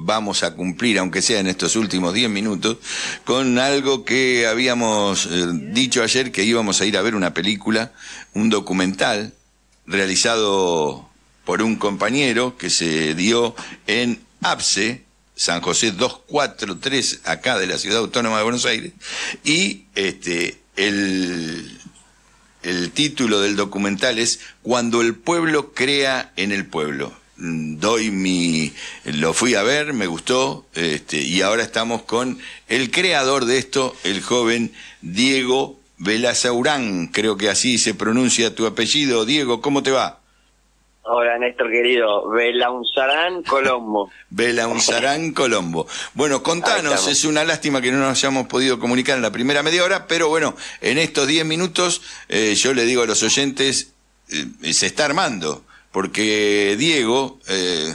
vamos a cumplir, aunque sea en estos últimos 10 minutos, con algo que habíamos eh, dicho ayer que íbamos a ir a ver una película, un documental realizado por un compañero que se dio en APSE, San José 243, acá de la Ciudad Autónoma de Buenos Aires, y este, el, el título del documental es Cuando el pueblo crea en el pueblo. Mm, doy mi, lo fui a ver, me gustó, este, y ahora estamos con el creador de esto, el joven Diego Velazaurán, creo que así se pronuncia tu apellido. Diego, ¿cómo te va? Hola Néstor querido, Belaunzarán Colombo. Belaunzarán Colombo. Bueno, contanos, es una lástima que no nos hayamos podido comunicar en la primera media hora, pero bueno, en estos diez minutos eh, yo le digo a los oyentes, eh, se está armando, porque Diego eh,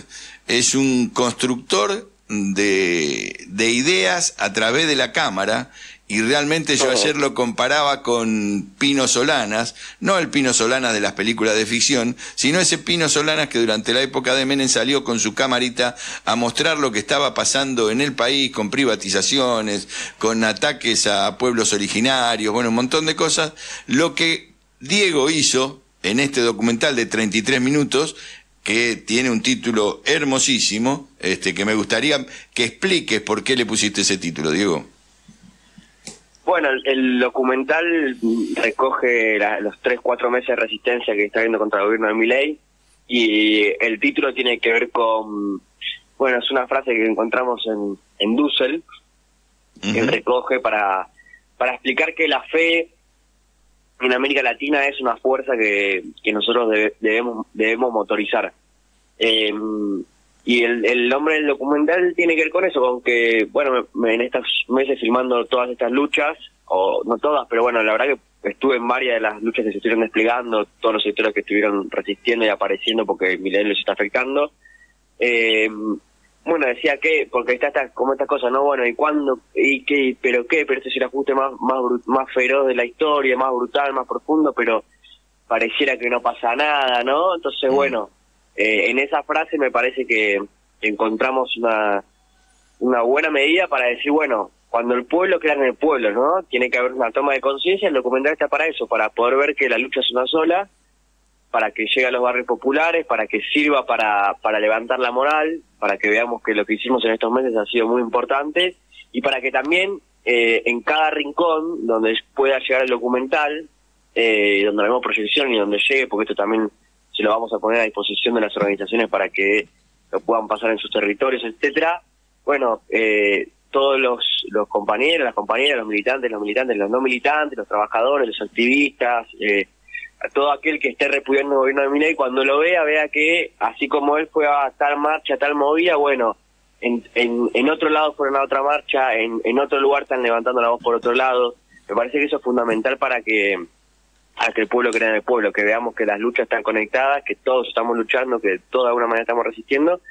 es un constructor de, de ideas a través de la cámara y realmente yo ayer lo comparaba con Pino Solanas, no el Pino Solanas de las películas de ficción, sino ese Pino Solanas que durante la época de Menem salió con su camarita a mostrar lo que estaba pasando en el país con privatizaciones, con ataques a pueblos originarios, bueno, un montón de cosas. Lo que Diego hizo en este documental de 33 minutos que tiene un título hermosísimo, este que me gustaría que expliques por qué le pusiste ese título, Diego. Bueno, el, documental recoge los tres, cuatro meses de resistencia que está habiendo contra el gobierno de Miley y el título tiene que ver con, bueno, es una frase que encontramos en, en Dussel, que recoge para, para explicar que la fe en América Latina es una fuerza que, nosotros debemos, debemos motorizar. Eh, y el, el nombre del documental tiene que ver con eso, con que, bueno, en estos meses filmando todas estas luchas, o no todas, pero bueno, la verdad que estuve en varias de las luchas que se estuvieron desplegando, todos los sectores que estuvieron resistiendo y apareciendo porque Milenio les está afectando. Eh, bueno, decía que, porque está esta, como esta cosa, ¿no? Bueno, ¿y cuándo? ¿Y qué? ¿Pero qué? Pero este es el ajuste más, más, más feroz de la historia, más brutal, más profundo, pero pareciera que no pasa nada, ¿no? Entonces, mm. bueno, eh, en esa frase me parece que encontramos una, una buena medida para decir, bueno, cuando el pueblo crea en el pueblo, ¿no? Tiene que haber una toma de conciencia, el documental está para eso, para poder ver que la lucha es una sola, para que llegue a los barrios populares, para que sirva para, para levantar la moral, para que veamos que lo que hicimos en estos meses ha sido muy importante, y para que también eh, en cada rincón donde pueda llegar el documental, eh, donde hagamos proyección y donde llegue, porque esto también se lo vamos a poner a disposición de las organizaciones para que lo puedan pasar en sus territorios, etcétera. Bueno, eh, todos los, los compañeros, las compañeras, los militantes, los militantes, los no militantes, los trabajadores, los activistas, eh, todo aquel que esté repudiando el gobierno de Minei, cuando lo vea, vea que así como él fue a tal marcha, tal movida, bueno, en, en, otro lado fueron a otra marcha, en, en otro lugar están levantando la voz por otro lado. Me parece que eso es fundamental para que a que el pueblo crea en el pueblo, que veamos que las luchas están conectadas, que todos estamos luchando, que de toda alguna manera estamos resistiendo,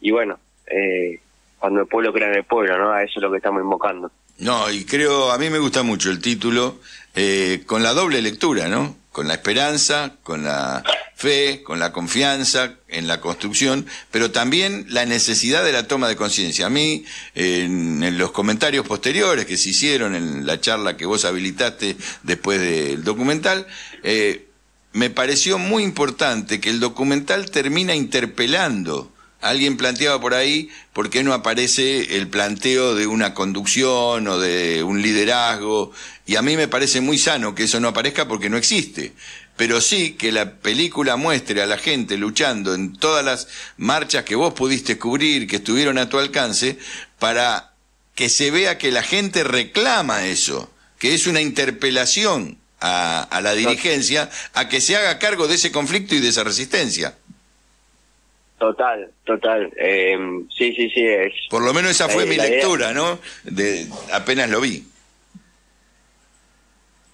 y bueno, eh, cuando el pueblo crea en el pueblo, ¿no? A eso es lo que estamos invocando. No, y creo, a mí me gusta mucho el título, eh, con la doble lectura, ¿no? Con la esperanza, con la fe, con la confianza en la construcción, pero también la necesidad de la toma de conciencia. A mí, en, los comentarios posteriores que se hicieron en la charla que vos habilitaste después del documental, eh, me pareció muy importante que el documental termina interpelando Alguien planteaba por ahí por qué no aparece el planteo de una conducción o de un liderazgo. Y a mí me parece muy sano que eso no aparezca porque no existe. Pero sí que la película muestre a la gente luchando en todas las marchas que vos pudiste cubrir, que estuvieron a tu alcance, para que se vea que la gente reclama eso, que es una interpelación a, a la dirigencia a que se haga cargo de ese conflicto y de esa resistencia. Total, total. Eh, sí, sí, sí. Es, Por lo menos esa fue mi lectura, ¿no? De, apenas lo vi.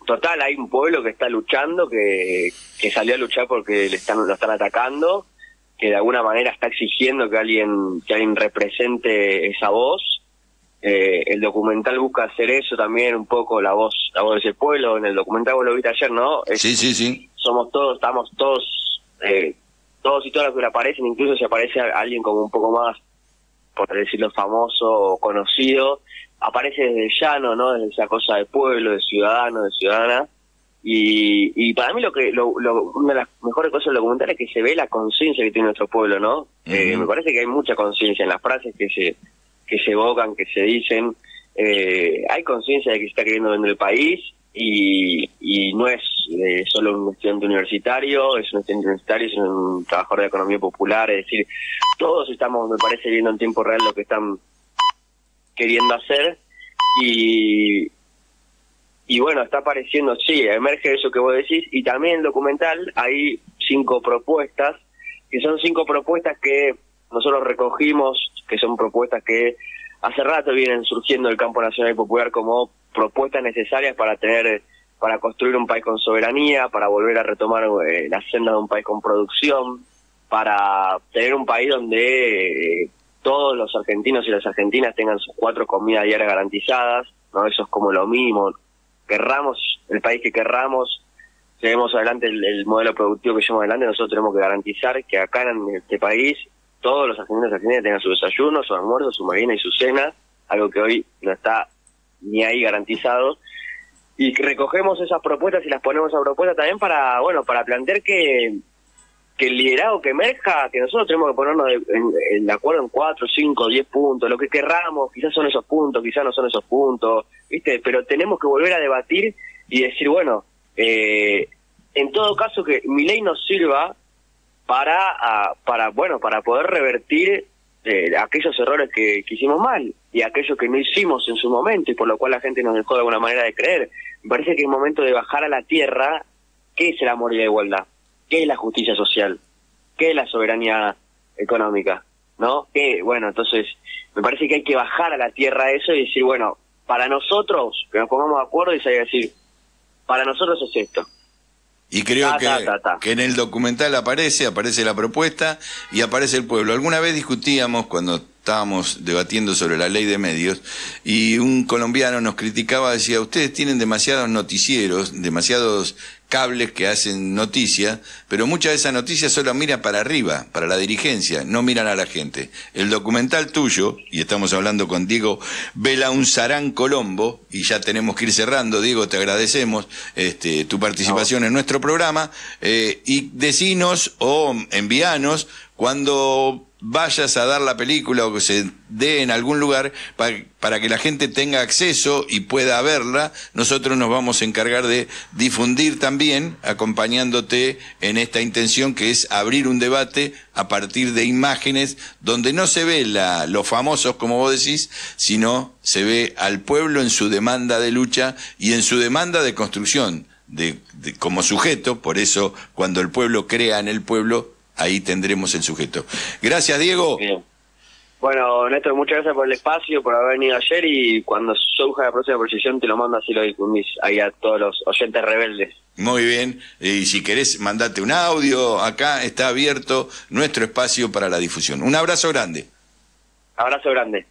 Total, hay un pueblo que está luchando, que, que salió a luchar porque le están, lo están atacando, que de alguna manera está exigiendo que alguien, que alguien represente esa voz. Eh, el documental busca hacer eso también, un poco la voz, la voz de ese pueblo. En el documental vos lo viste ayer, ¿no? sí, sí, sí. Somos todos, estamos todos eh, todos y todas las que aparecen, incluso si aparece alguien como un poco más por decirlo famoso o conocido, aparece desde el llano, ¿no? Desde esa cosa de pueblo, de ciudadano, de ciudadana. Y, y para mí lo que lo, una de las mejores cosas del documental es que se ve la conciencia que tiene nuestro pueblo, ¿no? Eh, me parece que hay mucha conciencia en las frases que se que se evocan, que se dicen. Eh, hay conciencia de que se está queriendo vender el país y, y no es eh, solo un estudiante universitario, es un estudiante universitario, es un trabajador de economía popular, es decir, todos estamos, me parece, viendo en tiempo real lo que están queriendo hacer y, y bueno, está apareciendo, sí, emerge eso que vos decís y también en el documental hay cinco propuestas, que son cinco propuestas que nosotros recogimos, que son propuestas que hace rato vienen surgiendo del campo nacional y popular como propuestas necesarias para tener para construir un país con soberanía, para volver a retomar eh, la senda de un país con producción, para tener un país donde eh, todos los argentinos y las argentinas tengan sus cuatro comidas diarias garantizadas, no eso es como lo mismo, querramos el país que querramos, llevemos adelante el, modelo productivo que llevamos adelante, nosotros tenemos que garantizar que acá en este país todos los argentinos y argentinas tengan su desayuno, su almuerzo, su marina y su cena, algo que hoy no está ni ahí garantizado. Y recogemos esas propuestas y las ponemos a propuesta también para, bueno, para plantear que, que el liderazgo que emerja, que nosotros tenemos que ponernos de, acuerdo en cuatro, cinco, diez puntos, lo que querramos, quizás son esos puntos, quizás no son esos puntos, ¿viste? Pero tenemos que volver a debatir y decir, bueno, eh, en todo caso que mi ley nos sirva para, para bueno, para poder revertir eh, aquellos errores que, hicimos mal y aquellos que no hicimos en su momento y por lo cual la gente nos dejó de alguna manera de creer. Me parece que es momento de bajar a la tierra qué es el amor y la igualdad, qué es la justicia social, qué es la soberanía económica, ¿no? Que, bueno, entonces me parece que hay que bajar a la tierra eso y decir, bueno, para nosotros, que nos pongamos de acuerdo y decir, para nosotros es esto. Y creo que, que en el documental aparece, aparece la propuesta y aparece el pueblo. Alguna vez discutíamos cuando estábamos debatiendo sobre la ley de medios y un colombiano nos criticaba, decía, ustedes tienen demasiados noticieros, demasiados cables que hacen noticias, pero muchas de esas noticias solo miran para arriba, para la dirigencia, no miran a la gente. El documental tuyo, y estamos hablando con Diego Belaunzarán Colombo, y ya tenemos que ir cerrando, Diego, te agradecemos este, tu participación en nuestro programa, eh, y decinos o envíanos cuando vayas a dar la película o que se dé en algún lugar para, que la gente tenga acceso y pueda verla, nosotros nos vamos a encargar de difundir también, acompañándote en esta intención que es abrir un debate a partir de imágenes donde no se ve la, los famosos, como vos decís, sino se ve al pueblo en su demanda de lucha y en su demanda de construcción. De, como sujeto, por eso cuando el pueblo crea en el pueblo, ahí tendremos el sujeto. Gracias, Diego. Bueno, Néstor, muchas gracias por el espacio, por haber venido ayer y cuando surja la próxima proyección te lo mando así lo difundís ahí a todos los oyentes rebeldes. Muy bien, y si querés mandate un audio, acá está abierto nuestro espacio para la difusión. Un abrazo grande. Abrazo grande.